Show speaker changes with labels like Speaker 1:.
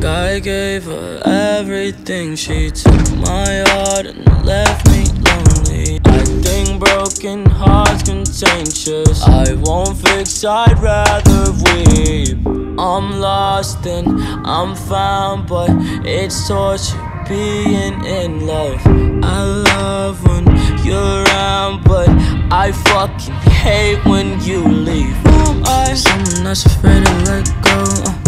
Speaker 1: God gave her everything. She took my heart and left me lonely. I think broken hearts contagious. I won't fix, I'd rather weep. I'm lost and I'm found, but it's torture being in love. I love when you're around, but I fucking hate when you leave. I? Someone that's afraid to let go.